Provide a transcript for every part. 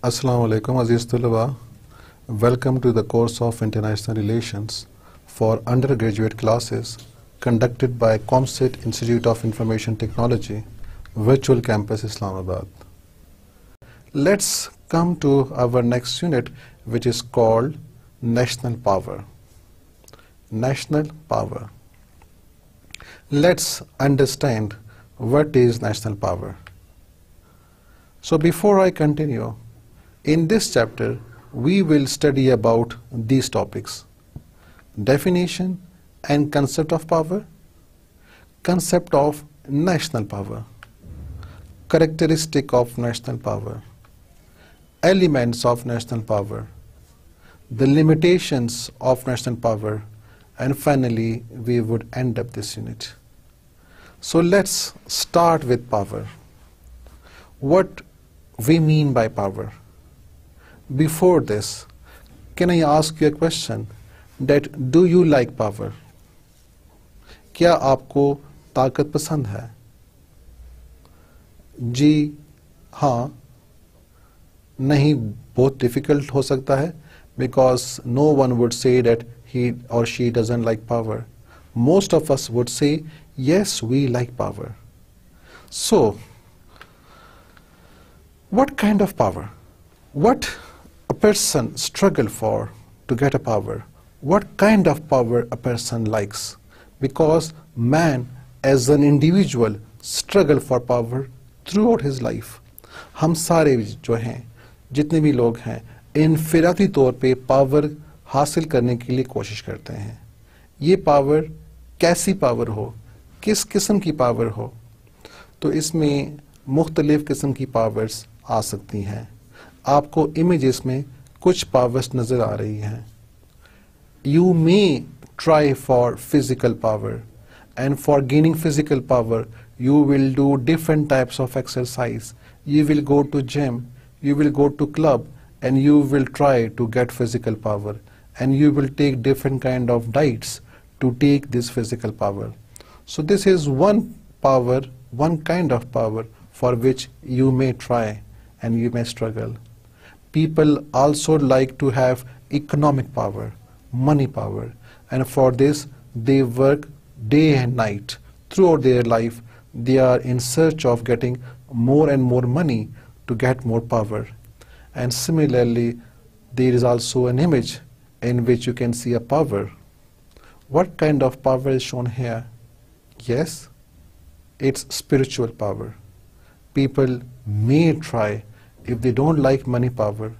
Assalamu alaikum Aziz Tulaba. Welcome to the course of International Relations for undergraduate classes conducted by ComSit Institute of Information Technology, Virtual Campus Islamabad. Let's come to our next unit which is called National Power. National Power. Let's understand what is national power. So before I continue, in this chapter we will study about these topics. Definition and concept of power, concept of national power, characteristic of national power, elements of national power, the limitations of national power, and finally we would end up this unit. So let's start with power. What we mean by power Before this, can I ask you a question that do you like power? क्या आपको ताकत पसंद है जी हाँ नहीं बहुत difficult हो सकता है because no one would say that he or she doesn't like power. Most of us would say, yes, we like power. So, what kind of power? What a person struggle for to get a power? What kind of power a person likes? Because man as an individual struggle for power throughout his life. हम सारे जो हैं जितने भी लोग हैं इनफिराती तौर पे पावर हासिल करने के लिए कोशिश करते हैं ये पावर कैसी पावर हो किस किस्म की पावर हो तो इसमें मुख्तलिफ़ किस्म की पावर्स आ सकती हैं आपको इमेजेस में कुछ पावर्स नज़र आ रही हैं। You may try for physical power and for gaining physical power you will do different types of exercise you will go to gym you will go to club and you will try to get physical power and you will take different kind of diets to take this physical power so this is one power one kind of power for which you may try and you may struggle People also like to have economic power, money power, and for this they work day and night. Throughout their life, they are in search of getting more and more money to get more power. And similarly, there is also an image in which you can see a power. What kind of power is shown here? Yes, it's spiritual power. People may try, if they don't like money power,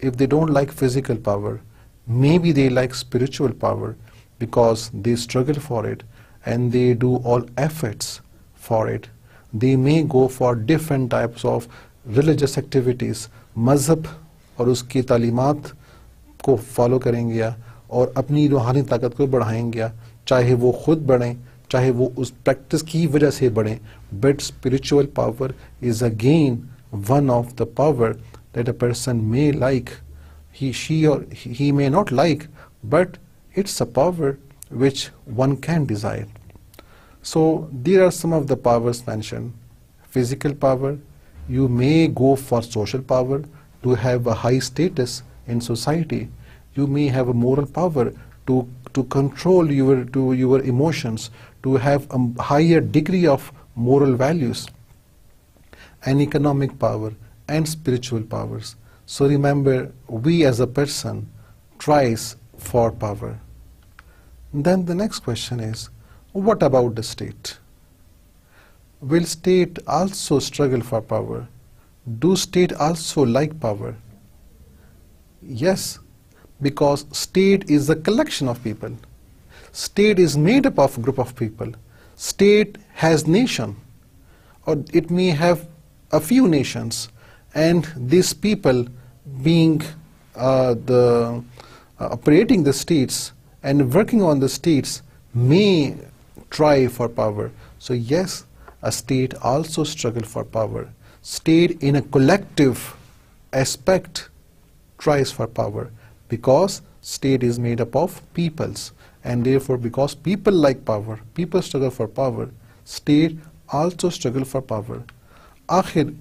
if they don't like physical power, maybe they like spiritual power because they struggle for it and they do all efforts for it. They may go for different types of religious activities, mazhab और उसकी तालीमत को follow करेंगे या और अपनी रूहानी ताकत को बढ़ाएँगे चाहे वो खुद बढ़ें चाहे वो उस प्रैक्टिस की वजह से बढ़ें but spiritual power is again one of the power that a person may like, he, she or he may not like, but it's a power which one can desire. So there are some of the powers mentioned. Physical power, you may go for social power to have a high status in society. You may have a moral power to, to control your, to your emotions, to have a higher degree of moral values and economic power, and spiritual powers. So remember, we as a person tries for power. Then the next question is, what about the state? Will state also struggle for power? Do state also like power? Yes, because state is a collection of people. State is made up of group of people. State has nation, or it may have a few nations, and these people being uh, the uh, operating the states and working on the states may try for power. So yes, a state also struggle for power. State in a collective aspect tries for power because state is made up of peoples and therefore because people like power, people struggle for power, state also struggle for power. Akhir,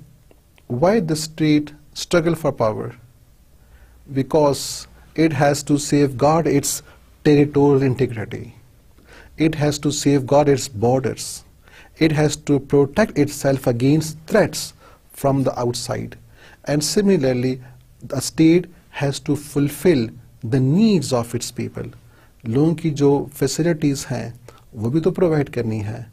why the state struggle for power because it has to safeguard its territorial integrity. It has to safeguard its borders. It has to protect itself against threats from the outside. And similarly, the state has to fulfill the needs of its people. लोगों की जो facilities हैं वो भी तो provide करनी है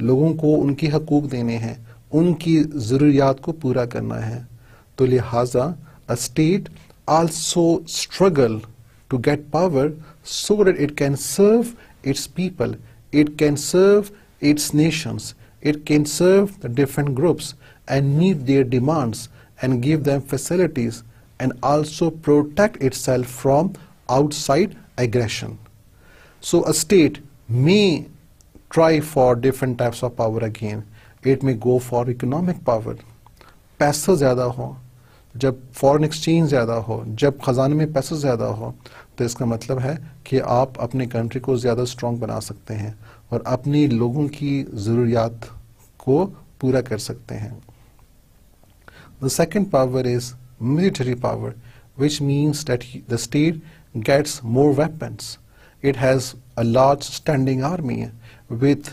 लोगों को उनकी हकूक देने हैं उनकी ज़रूरियात को पूरा करना है तो लिहाजा a state also struggle to get power so that it can serve its people, it can serve its nations, it can serve the different groups and meet their demands and give them facilities and also protect itself from outside aggression. So a state may try for different types of power again. It may go for economic power पैसा ज़्यादा हो, जब foreign exchange ज़्यादा हो, जब ख़जाने में पैसा ज़्यादा हो तो इसका मतलब है कि आप अपने कंट्री को ज़्यादा स्ट्रॉन्ग बना सकते हैं और अपनी लोगों की ज़रूरियात को पूरा कर सकते हैं। The second power is military power which means that the state gets more weapons it has a large standing army with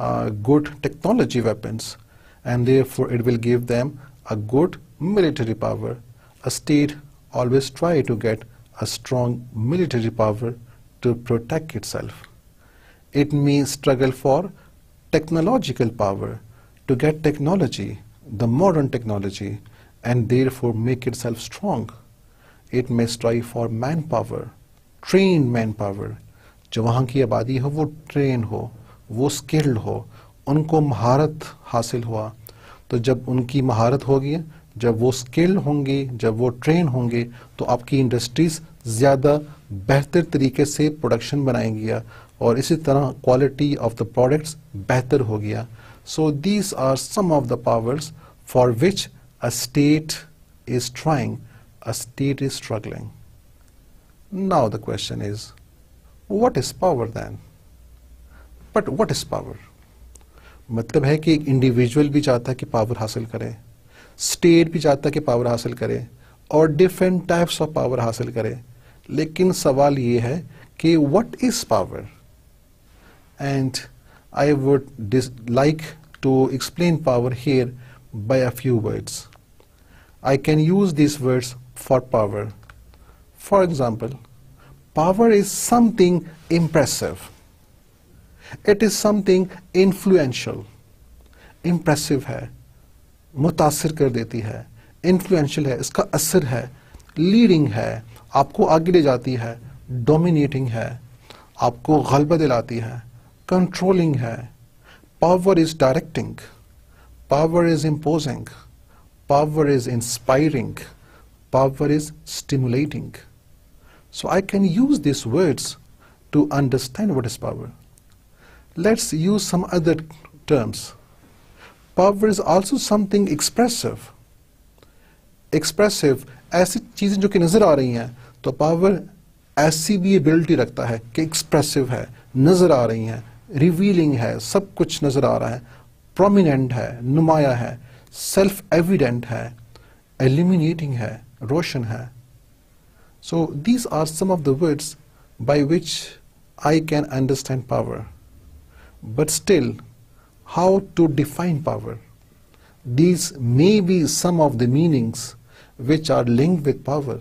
uh, good technology weapons and therefore it will give them a good military power. A state always try to get a strong military power to protect itself. It may struggle for technological power to get technology, the modern technology, and therefore make itself strong. It may strive for manpower, trained manpower. जो वहाँ की आबादी हो वो train हो वो skilled हो, उनको महारत हासिल हुआ। तो जब उनकी महारत होगी, जब वो स्किल्ड होंगे, जब वो ट्रेन होंगे तो आपकी इंडस्ट्रीज़ ज़्यादा बेहतर तरीके से प्रोडक्शन बनाएँगी और इसी तरह क्वालिटी ऑफ़ द प्रोडक्ट्स बेहतर हो गया so these are some of the powers for which a state is trying a state is struggling now the question is what is power then but what is power मतलब है कि एक individual भी चाहता है कि पावर हासिल करे स्टेट भी चाहता है कि पावर हासिल करे और डिफरेंट टाइप्स ऑफ़ पावर हासिल करे लेकिन सवाल ये है कि what is power and I would this like to explain power here by a few words I can use these words for power. For example, power is something impressive. It is something influential. Impressive है मुतासर कर देती है influential है इसका असर है leading है आपको आगे ले जाती है डोमिनेटिंग है आपको गलबा दिलाती है कंट्रोलिंग है power is directing power is imposing power is inspiring power is stimulating so I can use this words to understand what is power let's use some other terms power is also something expressive expressive ऐसी चीजें जो कि नजर आ रही हैं तो power ऐसी भी एबिलिटी रखता है कि एक्सप्रेसिव है नजर आ रही हैं रिवीलिंग है सब कुछ नजर आ रहा है प्रोमिनेंट है नुमाया है सेल्फ एविडेंट है एलिमिनेटिंग है रोशन है so these are some of the words by which I can understand power But still, how to define power? These may be some of the meanings which are linked with power.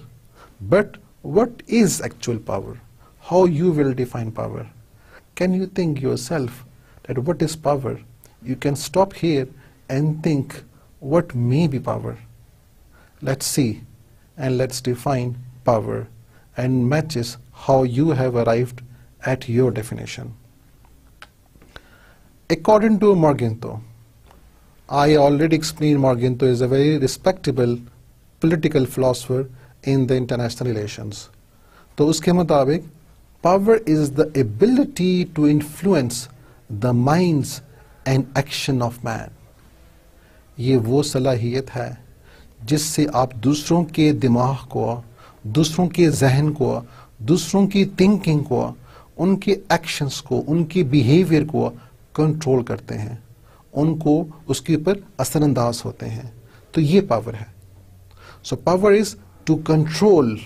But what is actual power? How you will define power? Can you think yourself that what is power? You can stop here and think what may be power. Let's see and let's define power and matches how you have arrived at your definition. According to Morgenthau, I already explained Morgenthau is a very respectable political philosopher in the international relations. तो उसके मुताबिक power is the ability to influence the minds and action of man. ये वो सलाहियत है जिससे आप दूसरों के दिमाग को दूसरों के जहन को दूसरों की थिंकिंग को उनके एक्शंस को उनके बिहेवियर को कंट्रोल करते हैं, उनको उसके ऊपर असरअंदाज होते हैं। तो ये पावर है। So power is to control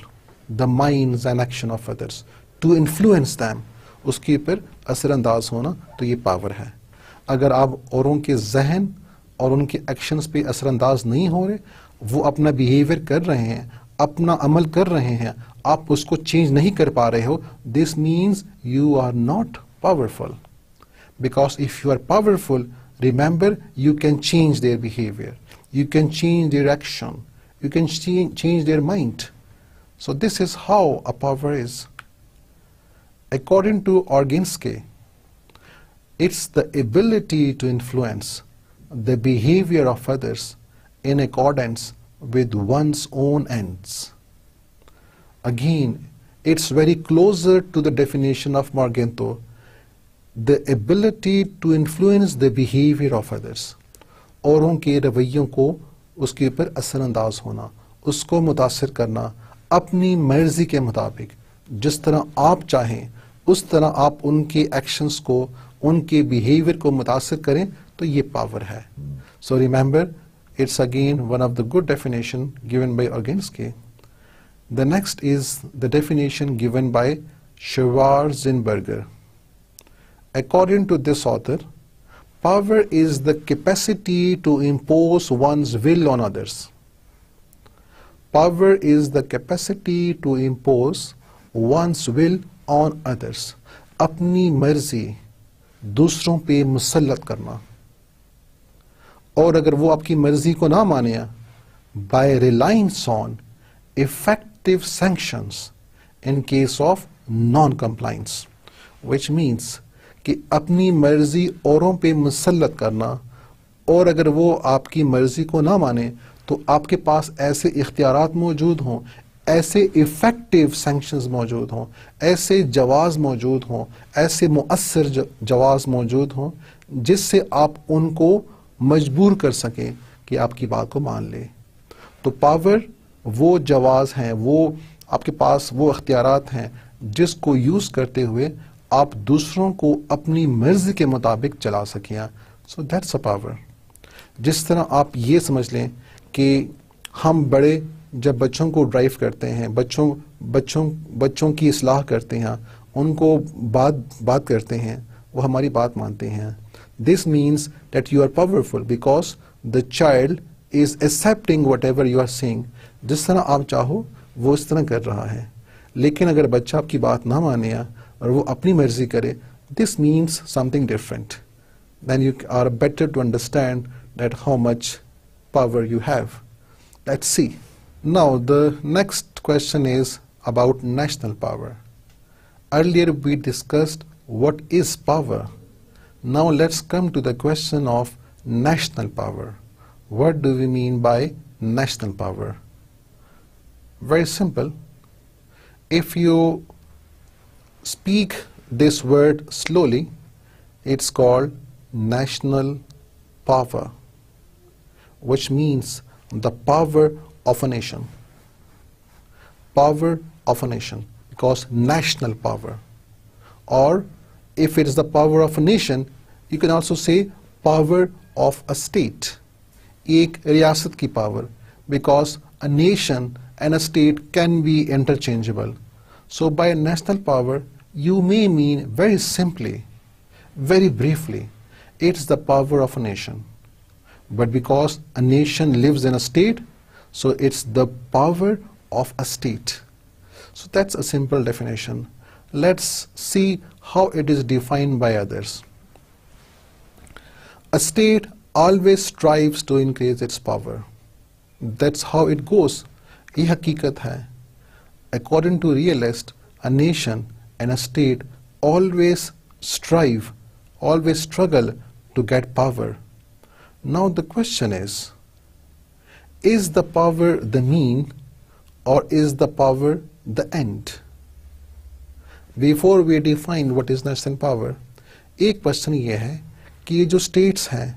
the mind and action of others to influence them उसके ऊपर असरअंदाज होना तो ये पावर है। अगर आप औरों के जहन और उनके एक्शंस पे असरअंदाज नहीं हो रहे, वो अपना बिहेवियर कर रहे हैं, अपना अमल कर रहे हैं, आप उसको चेंज नहीं कर पा रहे हो this means you are not powerful Because if you are powerful, remember, you can change their behavior. You can change their action. You can change their mind. So this is how a power is. According to Orginsky, it's the ability to influence the behavior of others in accordance with one's own ends. Again, it's very closer to the definition of Morgenthau the ability to influence the behavior of others. औरों के रवैयों को उसके ऊपर असरअंदाज होना उसको मुतासर करना अपनी मर्जी के मुताबिक जिस तरह आप चाहें उस तरह आप उनके एक्शंस को उनके बिहेवियर को मुतासर करें तो ये पावर है so remember it's again one of the good definition given by Organski the next is the definition given by Schwarzenberger. According to this author, power is the capacity to impose one's will on others. Power is the capacity to impose one's will on others. अपनी मर्जी दूसरों पे मुसलत करना और अगर वो आपकी मर्जी को ना माने by reliance on effective sanctions in case of non compliance which means कि अपनी मर्ज़ी औरों पे मुसलत करना, और अगर वो आपकी मर्ज़ी को ना माने तो आपके पास ऐसे इख्तियार मौजूद हों, ऐसे इफ़ेक्टिव सेंक्शंस मौजूद हों, ऐसे जवाज़ मौजूद हों, ऐसे मुअसर जवाज़ मौजूद हों, जिससे आप उनको मजबूर कर सकें कि आपकी बात को मान ले। तो पावर वो जवाज़ हैं, वो आपके पास वो अख्तियार हैं, जिसको यूज़ करते हुए आप दूसरों को अपनी मर्ज़ी के मुताबिक चला सकें सो दैट्स अ पावर जिस तरह आप ये समझ लें कि हम बड़े जब बच्चों को ड्राइव करते हैं, बच्चों बच्चों बच्चों की असलाह करते हैं, उनको बात बात करते हैं, वो हमारी बात मानते हैं। This means that you are powerful because the child is accepting whatever you are saying जिस तरह आप चाहो, वो इस तरह कर रहा है। लेकिन अगर बच्चा आपकी बात ना माने और वो अपनी मर्जी करे this means something different then you are better to understand that how much power you have. Let's see. Now the next question is about national power. Earlier we discussed what is power. Now let's come to the question of national power. What do we mean by national power? Very simple. If you speak this word slowly, it's called national power, which means the power of a nation. Power of a nation, because national power. Or if it is the power of a nation, you can also say power of a state. Ek riyasat ki power, because a nation and a state can be interchangeable. So by national power, you may mean very simply, very briefly, it's the power of a nation. But because a nation lives in a state, so it's the power of a state. So that's a simple definition. Let's see how it is defined by others. A state always strives to increase its power. That's how it goes. ये हकीकत है. According to realist, a nation and a state always strive, always struggle to get power. Now the question is, is the power the mean or is the power the end? Before we define what is national power, एक question ये है कि ये जो states हैं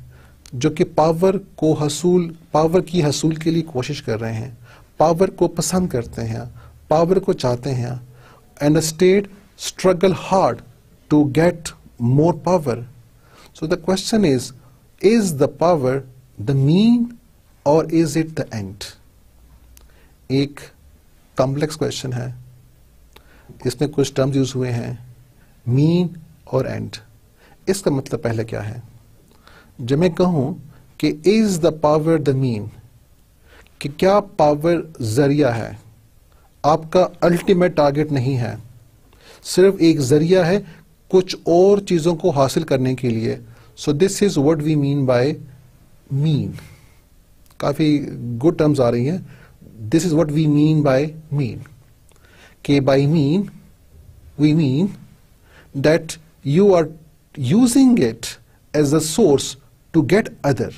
जो कि power को हसूल पावर की हसूल के लिए कोशिश कर रहे हैं पावर को पसंद करते हैं पावर को चाहते हैं and state struggle hard to get more power so the question is is the power the mean or is it the end? एक कॉम्प्लेक्स क्वेश्चन है। इसमें कुछ टर्म्स यूज़ हुए हैं। मीन और एंड इसका मतलब पहले क्या है? जब मैं कहूँ कि is the power the mean कि क्या पावर ज़रिया है? आपका अल्टीमेट टारगेट नहीं है। सिर्फ़ एक ज़रिया है कुछ और चीज़ों को हासिल करने के लिए। So this is what we mean by mean काफ़ी गुड टर्म्स आ रही हैं। This is what we mean by mean के by mean we mean that you are using it as a source to get other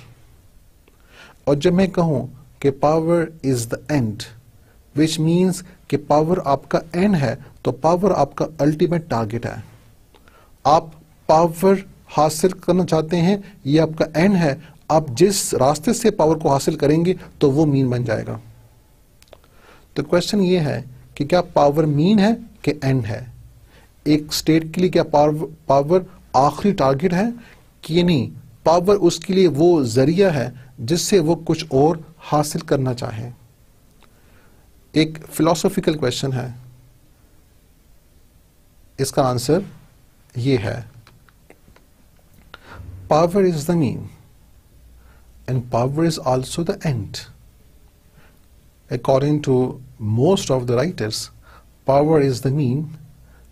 और जब मैं कहूँ कि power is the end which means कि पावर आपका एंड है तो पावर आपका अल्टीमेट टारगेट है। आप पावर हासिल करना चाहते हैं, ये आपका एंड है। आप जिस रास्ते से पावर को हासिल करेंगे तो वो मीन बन जाएगा। तो क्वेश्चन ये है कि क्या पावर मीन है कि एंड है? एक स्टेट के लिए क्या पावर पावर आखिरी टारगेट है कि नहीं? पावर उसके लिए वो ज़रिया है जिससे वो कुछ और हासिल करना चाहे। एक फिलोसॉफिकल क्वेश्चन है। इसका आंसर ये है। Power is the mean and power is also the end according to most of the writers power is the mean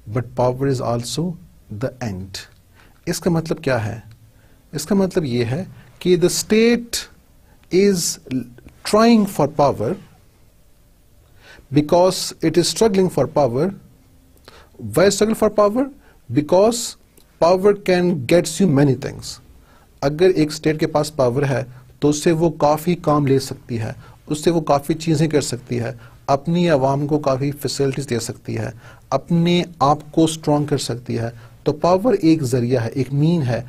but power is also the end इसका मतलब क्या है? इसका मतलब यह है कि the state is trying for power because it is struggling for power. Why struggle for power? Because power can gets you many things. अगर एक स्टेट के पास पावर है तो उससे वो काफ़ी काम ले सकती है, उससे वो काफ़ी चीज़ें कर सकती है, अपनी आवाम को काफ़ी फैसिलिटीज़ दे सकती है, अपने आप को स्ट्रॉन्ग कर सकती है तो पावर एक ज़रिया है, एक मीन है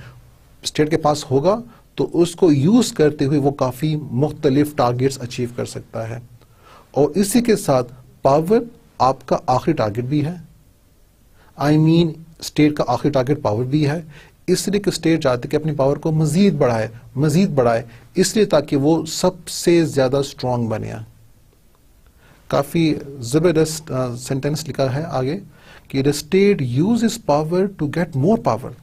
स्टेट के पास होगा तो उसको यूज़ करते हुए वो काफ़ी मुख्तलिफ़ टारगेट्स अचीव कर सकता है और इसी के साथ पावर आपका आखिरी टारगेट भी है आई मीन स्टेट का आखिरी टारगेट पावर भी है। इसलिए कि स्टेट चाहती कि अपनी पावर को मजीद बढ़ाए मजीद बढ़ाए, इसलिए ताकि वो सबसे ज़्यादा स्ट्रांग बने काफ़ी ज़बरदस्त सेंटेंस लिखा है आगे कि the state uses power to get more power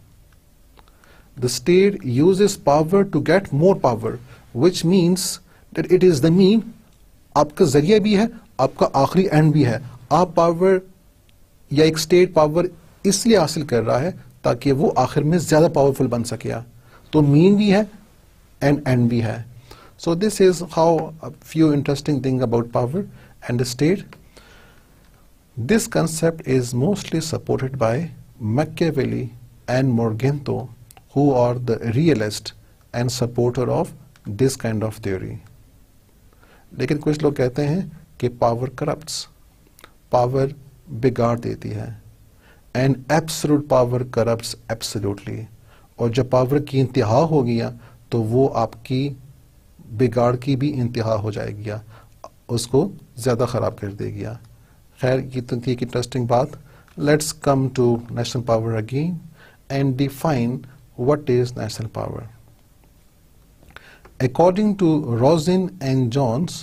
the state uses power to get more power which means that it is the mean आपका ज़रिया भी है, आपका आखिरी एंड भी है। आप पावर या एक स्टेट पावर इसलिए हासिल कर रहा है ताकि वो आखिर में ज़्यादा पावरफुल बन सके तो मीन भी है एंड एंड भी है। So this is how few interesting thing about power and state this concept is mostly supported by Machiavelli and Morgenthau who are the realist and supporter of this kind of theory लेकिन कुछ लोग कहते हैं कि power corrupt power बिगाड़ देती है। And absolute power corrupt absolutely और जब पावर की इंतहा हो गया तो वो आपकी बिगाड़ की भी इंतहा हो जाएगी उसको ज़्यादा ख़राब कर देगी खैर ये तो थी एक इंटरेस्टिंग बात। Let's come to national power again and define what is national power. According to Rosin and Jones,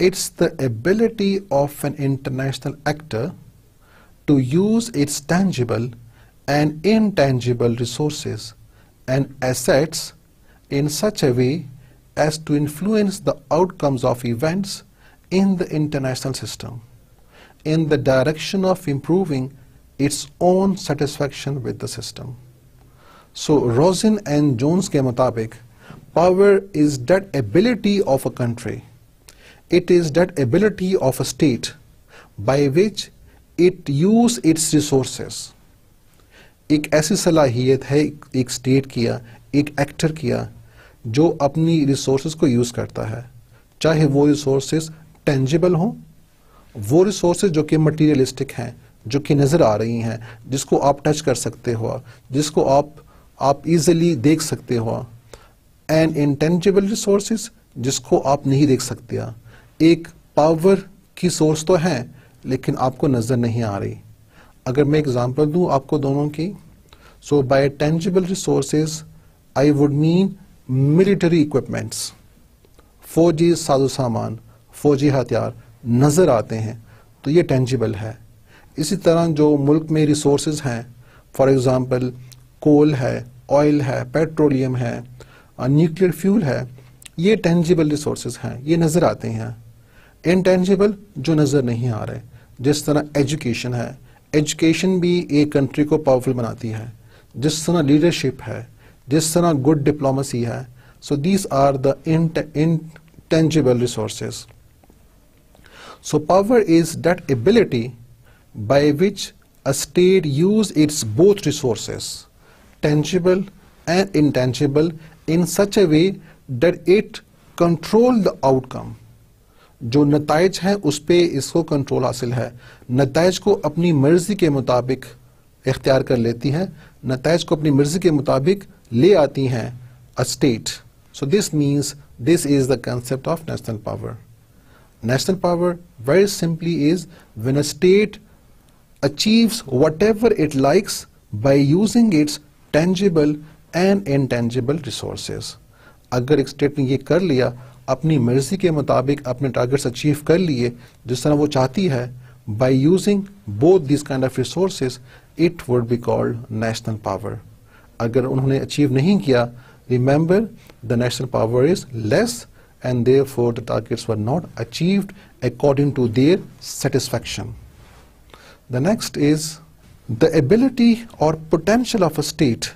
It's the ability of an international actor to use its tangible and intangible resources and assets in such a way as to influence the outcomes of events in the international system in the direction of improving its own satisfaction with the system. So Rosin and Jones के मुताबिक power is that ability of a country it is that ability of a state by which it use its resources. एक ऐसी सलाहियत है, एक state किया, एक actor किया, जो अपनी रिसोर्सेज को यूज़ करता है। चाहे वो रिसोर्सेज टेंजिबल हों, वो रिसोर्सेज जो कि मटीरियलिस्टिक हैं, जो कि नज़र आ रही हैं, जिसको आप टच कर सकते हो, जिसको आप आप इजीली देख सकते हो। एंड इंटेंजिबल रिसोर्सेज जिसको आप नहीं देख सकते। एक पावर की सोर्स तो है, लेकिन आपको नज़र नहीं आ रही। अगर मैं एग्जांपल दूँ आपको दोनों की so by tangible resources I would mean military equipments फौजी साजो सामान, फौजी हथियार नज़र आते हैं तो ये टेंजिबल है। इसी तरह जो मुल्क में रिसोर्स हैं फॉर एग्ज़ाम्पल कोल है ऑयल है पेट्रोलियम है न्यूक्लियर फ्यूल है, ये टेंजिबल रिसोर्स हैं, ये नज़र आते हैं। इनटेंजिबल जो नज़र नहीं आ रहे। जिस तरह एजुकेशन है एजुकेशन भी एक कंट्री को पावरफुल बनाती है। जिस तरह लीडरशिप है, जिस तरह गुड डिप्लोमेसी है so these are the intangible resource so power is that ability by which a state use its both resource tangible and intangible in such a way that it control the outcome जो नतज हैं, उस पर इसको control हासिल है। नतज को अपनी मर्ज़ी के मुताबिक इख्तियार कर लेती हैं। नतज को अपनी मर्ज़ी के मुताबिक ले आती हैं a state so this means this is the concept of national power national power very simply is when a state achieves whatever it likes by using its tangible and intangible resources. अगर एक state ने ये कर लिया अपनी मर्जी के मुताबिक अपने टारगेट्स अचीव कर लिए जिस तरह वो चाहती है by using both this kind of resources it would be called national power अगर उन्होंने अचीव नहीं किया remember the national power is less and therefore the targets were not achieved according to their satisfaction. The next is the ability or potential of a state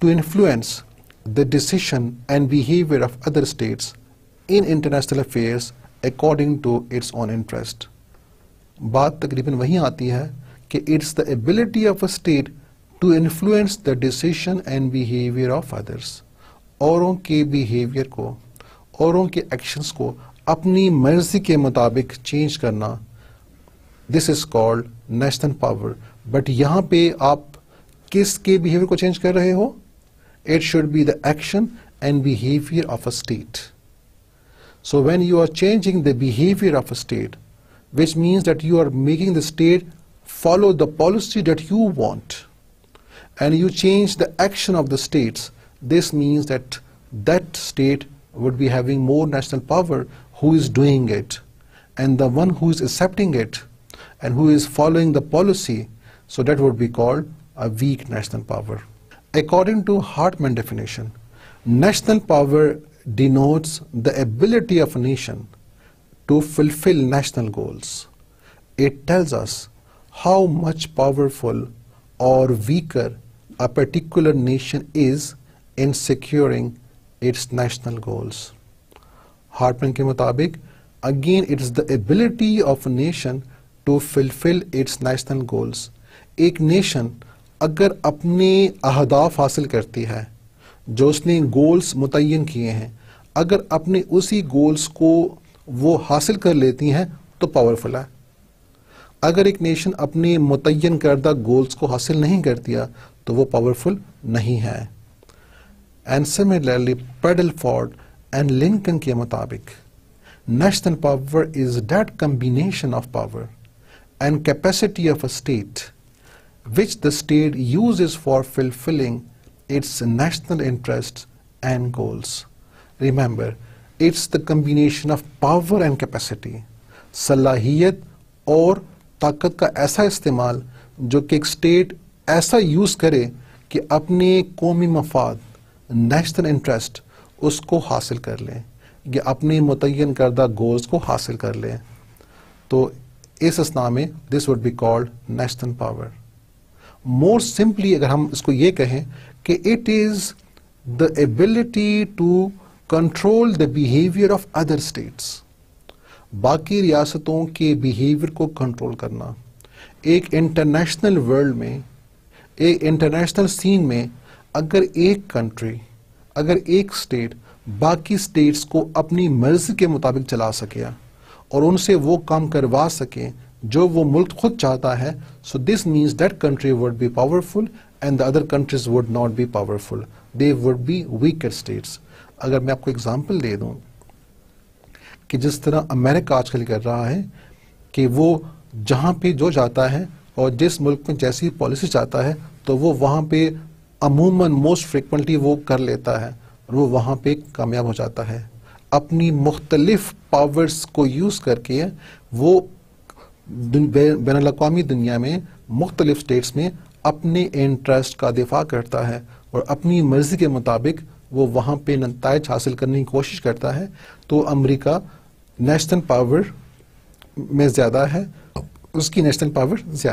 to influence the decision and behavior of other states in international affairs according to its own interest. बात तकरीबन वहीं आती है कि it's the ability of a state to influence the decision and behaviour of others औरों के behaviour को, औरों के एक्शंस को अपनी मर्ज़ी के मुताबिक चेंज करना। This is called national power but यहाँ पे आप किसके बिहेवियर को चेंज कर रहे हो? It should be the action and behaviour of a state So when you are changing the behavior of a state, which means that you are making the state follow the policy that you want, and you change the action of the states, this means that that state would be having more national power who is doing it, and the one who is accepting it and who is following the policy, so that would be called a weak national power. According to Hartman definition, national power denotes the ability of a nation to fulfill national goals. It tells us how much powerful or weaker a particular nation is in securing its national goals. Hartman के मुताबिक again it is the ability of a nation to fulfill its national goals. एक nation अगर अपने अहदाफ हासिल करती है जो उसने गोल्स मुतन किए हैं, अगर अपने उसी गोल्स को वो हासिल कर लेती हैं तो पावरफुल है। अगर एक नेशन अपने मुतन करदा गोल्स को हासिल नहीं कर दिया तो वो पावरफुल नहीं है। And similarly Padelford and Lincoln के मुताबिक national power is that combination of power and capacity of a state which the state uses for fulfilling its national interests and goals. Remember, it's the combination of power and capacity. सलाहियत और ताकत का ऐसा इस्तेमाल जो कि एक state ऐसा यूज़ करे कि अपने कौमी मफाद नेशनल इंटरेस्ट उसको हासिल कर लें या अपने मुतन करदा गोल्स को हासिल कर लें तो इस असना में this would be called national power more simply अगर हम इसको ये कहें कि it is the ability to control the behaviour of other states बाकी रियासतों के बिहेवियर को कंट्रोल करना। एक इंटरनेशनल वर्ल्ड में एक इंटरनेशनल सीन में अगर एक कंट्री अगर एक स्टेट बाकी स्टेट्स को अपनी मर्ज़ी के मुताबिक चला सके और उनसे वो काम करवा सके जो वो मुल्क खुद चाहता है so this means that country would be powerful and the other countries would not be powerful they would be weaker states अगर मैं आपको एग्ज़ाम्पल दे दूँ कि जिस तरह अमेरिका आजकल कर रहा है कि वो जहाँ पे जो जाता है और जिस मुल्क में जैसी पॉलिसी चाहता है तो वो वहाँ पे अमूमन मोस्ट फ्रिक्वेंटली वो कर लेता है और वो वहाँ पे कामयाब हो जाता है। अपनी मुख्तलिफ़ पावर्स को यूज़ करके वो बैन अवी दुनिया में मुख्तलिफ़ स्टेट्स में अपने इंटरेस्ट का दिफा करता है और अपनी मर्ज़ी के मुताबिक वो वहाँ पे नतज हासिल करने की कोशिश करता है तो अमेरिका नेशनल पावर में ज़्यादा है। उसकी नेशनल पावर ज़्यादा